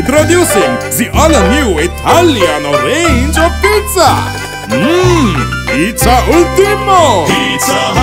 Introducing the all-new Italiano range of pizza. Mmm, Pizza Ultimo. Pizza